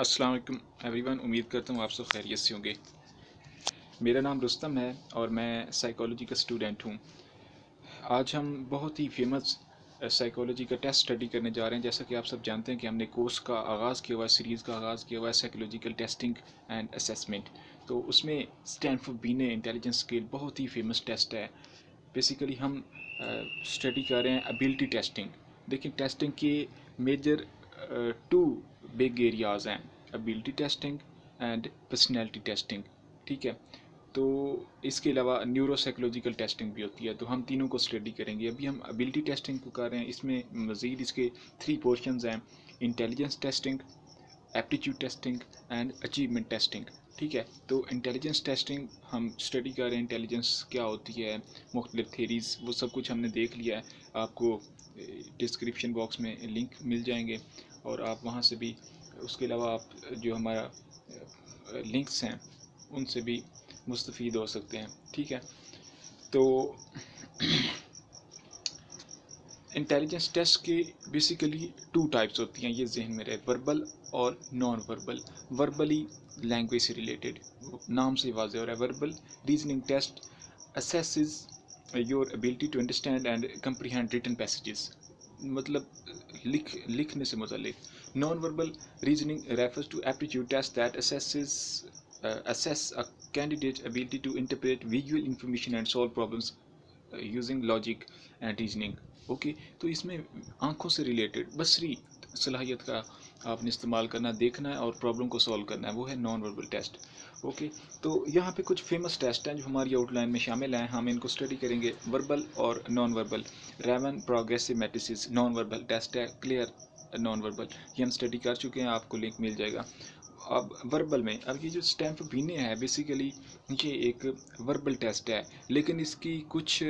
अस्सलाम वालेकुम एवरीवन उम्मीद करता हूँ आप सब खैरियत से होंगे। मेरा नाम रुस्तम है और मैं साइकोलॉजी का स्टूडेंट हूँ। आज हम बहुत ही फ़ेमस साइकोलॉजी का टेस्ट स्टडी करने जा रहे हैं। जैसा कि आप सब जानते हैं कि हमने कोर्स का आगाज़ किया हुआ है सीरीज़ का आगाज़ किया हुआ है साइकोलॉजिकल टेस्टिंग एंड असेसमेंट तो उसमें स्टैनफोर्ड बीने इंटेलिजेंस स्केल बहुत ही फ़ेमस टेस्ट है। बेसिकली हम स्टडी कर रहे हैं एबिलिटी टेस्टिंग देखिए टेस्टिंग के मेजर टू बिग एरियाज़ हैं। Ability testing and personality testing ठीक है? तो इसके अलावा न्यूरोसाइकोलॉजिकल टेस्टिंग भी होती है। तो हम तीनों को स्टडी करेंगे। अभी हम एबिलिटी टेस्टिंग को कर रहे हैं। इसमें मज़ीद इसके थ्री पोर्शन हैं। Intelligence testing aptitude testing and achievement testing ठीक है? तो इंटेलिजेंस टेस्टिंग हम स्टडी कर रहे हैं। इंटेलिजेंस क्या होती है? मुख्तलिफ़ थेरीज़ वो सब कुछ हमने देख लिया है। आपको डिस्क्रिप्शन बॉक्स में लिंक मिल जाएँगे। और आप वहाँ से भी उसके अलावा आप जो हमारा लिंक्स हैं, उनसे भी मुस्तफ़ हो सकते हैं, ठीक है? तो इंटेलिजेंस टेस्ट के बेसिकली टू टाइप्स होती हैं, ये जहन में रहे वर्बल और नॉन वर्बल वर्बली लैंग्वेज से रिलेटेड नाम से वाजे हो रहा है। Verbal reasoning test assesses your ability to understand and comprehend written passages मतलब लिख, लिखने से मुतलिक non verbal reasoning refers to aptitude test that assesses assess a candidate's ability to interpret visual information and solve problems uh, using logic and reasoning. Okay okay, तो इसमें आँखों से related बसरी सलाहियत का आपने इस्तेमाल करना देखना है और प्रॉब्लम को सॉल्व करना है वो है नॉन वर्बल टेस्ट ओके तो यहाँ पे कुछ फ़ेमस टेस्ट हैं जो हमारी आउटलाइन में शामिल हैं हम इनको स्टडी करेंगे वर्बल और non verbal Raven progressive matrices non verbal test है क्लियर नॉन वर्बल ये हम स्टडी कर चुके हैं आपको लिंक मिल जाएगा। अब वर्बल में, अब ये जो स्टैम्प बीने है बेसिकली ये एक वर्बल टेस्ट है, लेकिन इसकी कुछ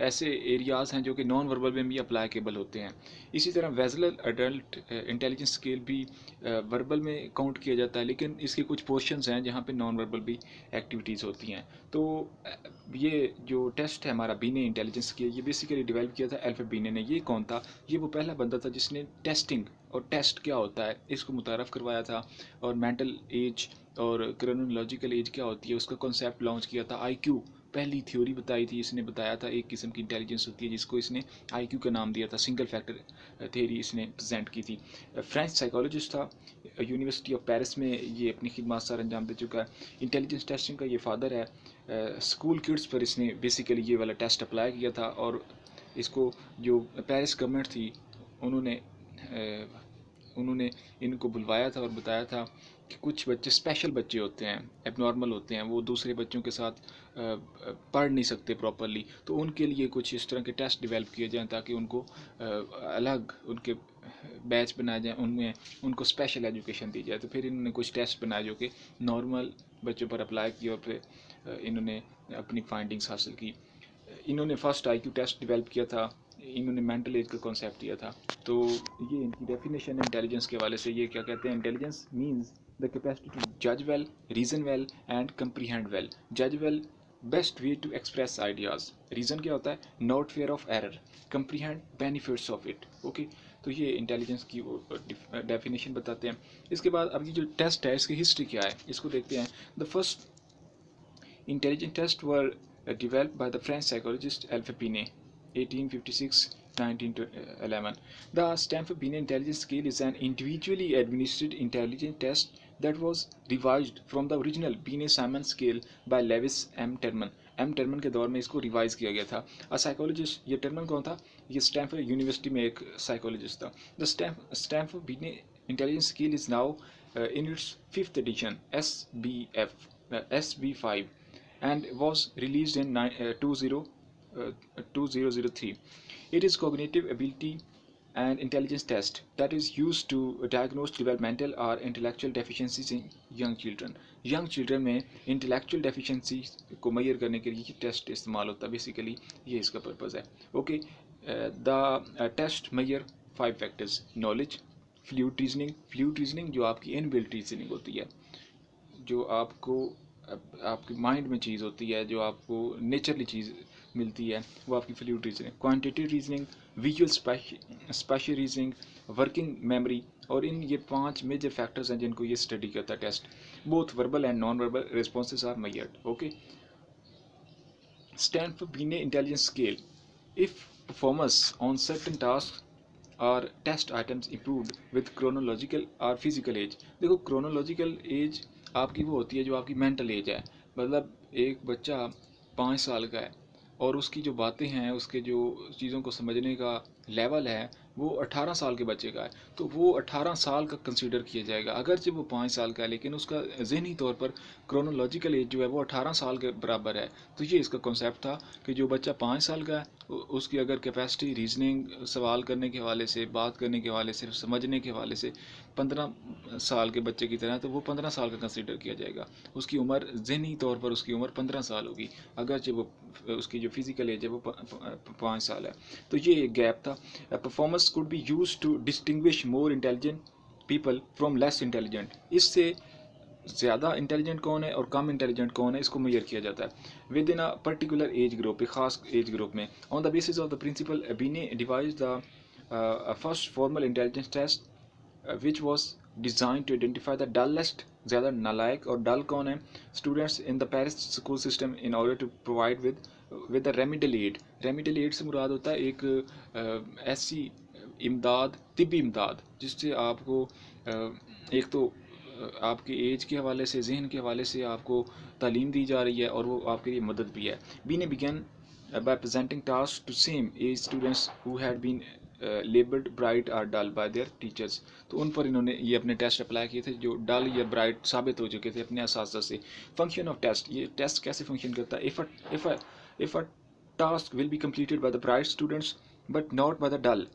ऐसे एरियाज़ हैं जो कि नॉन वर्बल में भी अप्लाईकेबल होते हैं। इसी तरह वेजलर अडल्ट इंटेलिजेंस स्केल भी वर्बल में काउंट किया जाता है, लेकिन इसके कुछ पोर्शंस हैं जहाँ पे नॉन वर्बल भी एक्टिविटीज़ होती हैं। तो ये जो टेस्ट है हमारा बीने इंटेलिजेंस स्केल ये बेसिकली डिवेल्प किया था एल्फा बीने ने, ये कौन था? ये वो पहला बंदा था जिसने टेस्टिंग और टेस्ट क्या होता है? इसको मुतारफ़ करवाया था। और मेंटल एज और क्रोनोलॉजिकल एज क्या होती है? उसका कॉन्सेप्ट लॉन्च किया था आईक्यू पहली थ्योरी बताई थी, इसने बताया था, एक किस्म की इंटेलिजेंस होती है जिसको इसने आईक्यू का नाम दिया था। सिंगल फैक्टर थ्योरी इसने प्रेजेंट की थी। फ्रेंच साइकोलॉजिस्ट था यूनिवर्सिटी ऑफ़ पेरिस में ये अपनी खिदमत सर अंजाम दे चुका है। इंटेलिजेंस टेस्टिंग का ये फादर है। स्कूल किड्स पर इसने बेसिकली ये वाला टेस्ट अप्लाई किया था और इसको जो पेरिस गवर्नमेंट थी, उन्होंने उन्होंने इनको बुलवाया था और बताया था कि कुछ बच्चे स्पेशल बच्चे होते हैं एबनॉर्मल होते हैं, वो दूसरे बच्चों के साथ पढ़ नहीं सकते प्रॉपरली तो उनके लिए कुछ इस तरह के टेस्ट डेवलप किए जाएँ ताकि उनको अलग उनके बैच बनाए जाएँ, उनमें उनको स्पेशल एजुकेशन दी जाए। तो फिर इन्होंने कुछ टेस्ट बनाए जो कि नॉर्मल बच्चों पर अप्लाई किया और फिर इन्होंने अपनी फाइंडिंग्स हासिल की। इन्होंने फ़र्स्ट आईक्यू टेस्ट डिवेल्प किया था। इन्होंने मेंटल एज का कॉन्सेप्ट दिया था। तो ये इनकी डेफिनेशन इंटेलिजेंस के वाले से। ये क्या कहते हैं? Intelligence means the capacity to जज well reason well and comprehend well जज well best way to express ideas reason क्या होता है? Not fair of error comprehend benefits of it okay तो ये इंटेलिजेंस की वो डेफिनेशन बताते हैं। इसके बाद अब ये जो टेस्ट है, इसकी हिस्ट्री क्या है? इसको देखते हैं। The first intelligent test were develop by the French psychologist Alpha Binet 1856 1911. The Stanford Binet intelligence scale is an individually administered intelligence test that was revised from the original Binet Simon scale by Lewis M. Terman. M Terman के दौर में इसको revise किया गया था a psychologist ये Terman कौन था ये स्टैनफोर्ड यूनिवर्सिटी में एक साइकोलॉजिस्ट था the Stanford Binet intelligence skill is now in its fifth edition S B F S B five and was released in uh, 20, uh, 2003. It is cognitive ability and intelligence test that is used to diagnose developmental or intellectual deficiencies in young children. Young children में intellectual deficiency को मैयर करने के लिए ये test इस्तेमाल होता है basically ये इसका पर्पज़ है okay the test measure five factors knowledge fluid reasoning fluid reasoning जो आपकी इनबिल्ट रीजनिंग होती है जो आपको आपके माइंड में चीज़ होती है जो आपको नेचरली चीज़ मिलती है, वो आपकी fluid reasoning quantity reasoning visual spatial reasoning working memory और इन ये पाँच मेजर फैक्टर्स हैं जिनको ये स्टडी करता है test both verbal and non verbal responses are measured okay stand for Binet intelligence scale if performance on certain task or test items improved with chronological or physical age देखो chronological age आपकी वो होती है जो आपकी mental as है। मतलब एक बच्चा पाँच साल का है और उसकी जो बातें हैं, उसके जो चीज़ों को समझने का लेवल है, वो 18 साल के बच्चे का है। तो वो 18 साल का कंसीडर किया जाएगा। अगर जब वो पाँच साल का है, लेकिन उसका जहनी तौर पर क्रोनोलॉजिकल एज जो है, वो 18 साल के बराबर है। तो ये इसका कॉन्सेप्ट था कि जो बच्चा पाँच साल का है उसकी अगर कैपेसिटी रीजनिंग सवाल करने के हवाले से, बात करने के हवाले से, समझने के हवाले से पंद्रह साल के बच्चे की तरह तो वो पंद्रह साल का कंसिडर किया जाएगा। उसकी उम्र जहनी तौर पर उसकी उम्र पंद्रह साल होगी। अगर वो, उसकी जो फ़िज़िकल एज है, वो पाँच साल है। तो ये एक गैप था। Performance could be use to distinguish more intelligent people from less intelligent इससे ज़्यादा इंटेलिजेंट कौन है और कम इंटेलिजेंट कौन है, इसको मैयर किया जाता है। Within a particular age group एक खास एज ग्रुप में on the basis of the principle Binet devise the first formal intelligence test which was design to identify the dullest ज़्यादा नालायक और डल कौन है students in the Paris school system in order to provide with with the remedial aid remedial aid से मुराद होता है एक uh, ऐसी इमदाद तिबी इमदाद जिससे आपको uh, एक तो आपके एज के हवाले से जहन के हवाले से आपको तालीम दी जा रही है और वो आपके लिए मदद भी है। Binet began by presenting task to same age students who had been labelled bright or dull by their teachers तो उन पर इन्होंने ये अपने टेस्ट अप्लाई किए थे जो डल या ब्राइट साबित हो चुके थे अपने इस से। फ़ंक्शन ऑफ़ टेस्ट ये टेस्ट कैसे फ़ंक्शन करता है? Task will be completed by the bright students but not by the dull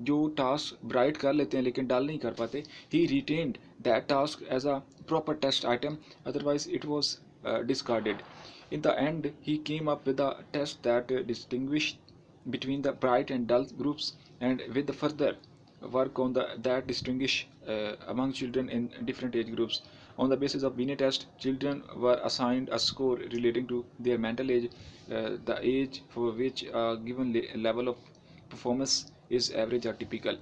जो टास्क ब्राइट कर लेते हैं, लेकिन डल नहीं कर पाते he retained that task as a proper test item otherwise it was discarded in the end he came up with a test that distinguish between the bright and dull groups. And with the further work on the that distinguish uh, among children in different age groups on the basis of Binet test children were assigned a score relating to their mental age uh, the age for which a given le level of performance is average या typical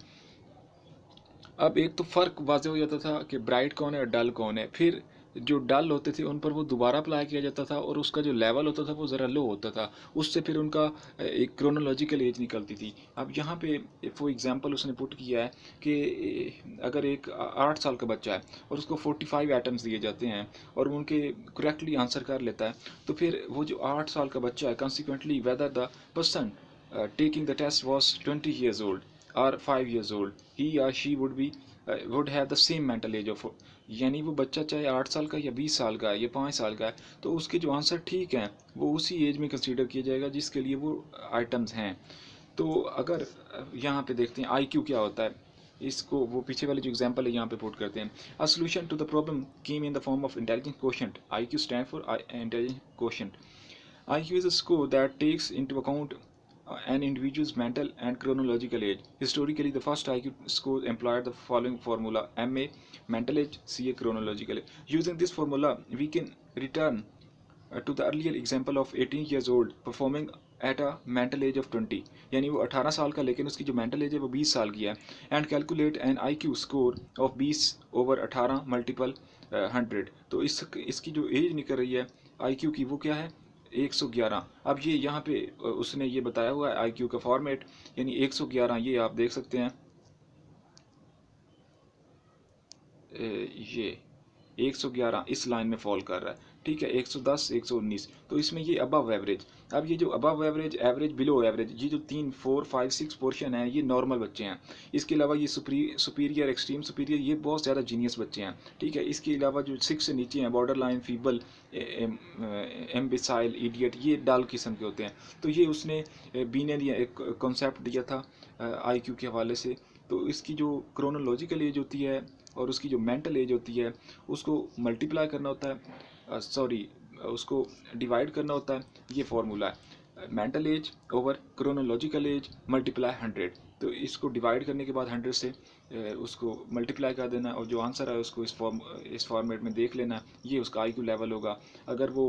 अब एक तो फ़र्क वाजह हो जाता था कि bright कौन है और डल कौन है फिर जो डल होते थे, उन पर वो दोबारा अप्लाई किया जाता था और उसका जो लेवल होता था, वो ज़रा लो होता था। उससे फिर उनका एक क्रोनोलॉजिकल एज निकलती थी। अब यहाँ पे फॉर एग्जांपल उसने पुट किया है कि अगर एक आठ साल का बच्चा है और उसको फोर्टी फाइव आइटम्स दिए जाते हैं और उनके करेक्टली आंसर कर लेता है तो फिर वो जो आठ साल का बच्चा है consequently whether the person taking the test was 20 years old or 5 years old, he or she would be uh, have the same mental age of यानी वो बच्चा चाहे आठ साल का या बीस साल का है या पाँच साल का है तो उसके जो आंसर ठीक हैं वो उसी एज में कंसिडर किया जाएगा जिसके लिए वो आइटम्स हैं। तो अगर यहाँ पे देखते हैं आई क्यू होता है इसको वो पीछे वाले जो एग्जांपल है यहाँ पे पुट करते हैं। A solution to the problem came in the form of intelligence quotient I Q stand for intelligence quotient I Q is a score that takes into account uh, an individual's mental and chronological age. Historically, the first IQ score employed the following formula MA mental age, CA chronological age. Using this formula, we can return uh, to the earlier example of 18 years old performing at a mental age of 20 यानी वो 18 साल का लेकिन उसकी जो mental as है वो 20 साल की है and calculate an I Q score of 20 over 18 multiple hundred तो इस इसकी जो एज निकल रही है आई क्यू की वो क्या है 111 अब ये यहाँ पे उसने ये बताया हुआ है आईक्यू का फॉर्मेट यानी 111 ये आप देख सकते हैं। ये 111 इस लाइन में फॉल कर रहा है। ठीक है 110 119 तो इसमें ये अबव एवरेज अब ये जो above average average below average ये जो तीन फोर फाइव सिक्स पोर्शन है, ये नॉर्मल बच्चे हैं। इसके अलावा ये सुपीरियर एक्सट्रीम सुपीरियर ये बहुत ज़्यादा जीनियस बच्चे हैं। ठीक है, इसके अलावा जो सिक्स से नीचे हैं border line feeble imbecile idiot ये डाल किस्म के होते हैं। तो ये उसने बी ने दिया एक कॉन्सेप्ट दिया था आई क्यू के हवाले से। तो इसकी जो क्रोनोलॉजिकल एज होती है और उसकी जो मेंटल एज होती है, उसको मल्टीप्लाई करना होता है। सॉरी उसको डिवाइड करना होता है, ये फॉर्मूला है। Mental age over chronological age multiply hundred तो इसको डिवाइड करने के बाद हंड्रेड से उसको मल्टीप्लाई कर देना और जो आंसर है उसको इस फॉर्म इस फॉर्मेट में देख लेना, ये उसका आई लेवल होगा। अगर वो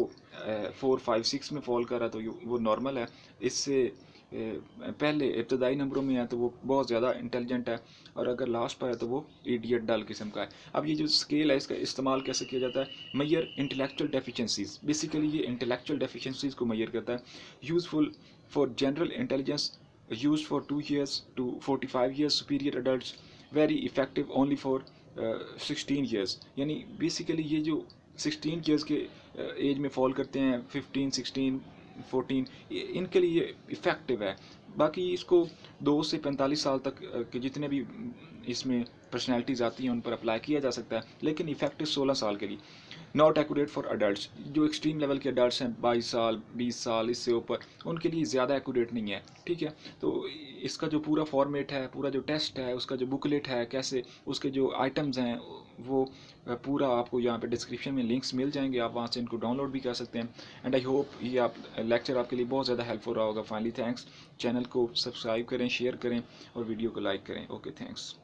फोर फाइव सिक्स में फॉल कर तो वो नॉर्मल है। इससे पहले इब्तदाई नंबरों में है तो वो बहुत ज़्यादा इंटेलिजेंट है और अगर लास्ट पर है तो वो इडियट डल किस्म का है। अब ये जो स्केल है इसका इस्तेमाल कैसे किया जाता है? मैयर इंटेलेक्चुअल डेफिशेंसीज बेसिकली ये इंटेलेक्चुअल डेफिशेंसीज को मैयर करता है। Useful for general intelligence use for two years to forty five years superior adult very effective only for sixteen years यानी बेसिकली ये जो सिक्सटीन ईयर्स के एज uh, में fall करते हैं फिफ्टीन सिक्सटीन फोर्टीन इनके लिए इफ़ेक्टिव है। बाकी इसको दो से पैंतालीस साल तक के जितने भी, इसमें पर्सनैलिटीज़ आती हैं, उन पर अप्लाई किया जा सकता है, लेकिन इफ़ेक्टिव सोलह साल के लिए। नॉट एक्यूरेट फॉर अडल्ट जो एक्सट्रीम लेवल के अडल्ट हैं, बाईस साल, बीस साल, इससे ऊपर, उनके लिए ज़्यादा एक्यूरेट नहीं है, ठीक है? तो इसका जो पूरा फॉर्मेट है, पूरा जो टेस्ट है, उसका जो बुकलेट है, कैसे उसके जो आइटम्स हैं, वो पूरा आपको यहाँ पे डिस्क्रिप्शन में लिंक्स मिल जाएँगे, आप वहाँ से इनको डाउनलोड भी कर सकते हैं। एंड आई होप ये आप लेक्चर आपके लिए बहुत ज़्यादा हेल्पफुल रहा होगा। फाइनली थैंक्स चैनल को सब्सक्राइब करें शेयर करें और वीडियो को लाइक करें. Okay thanks